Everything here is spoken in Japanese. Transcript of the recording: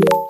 you